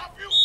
Stop you!